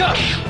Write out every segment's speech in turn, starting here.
Go!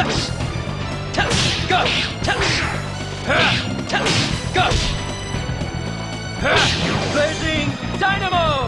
Go! Go! Blazing Dynamo!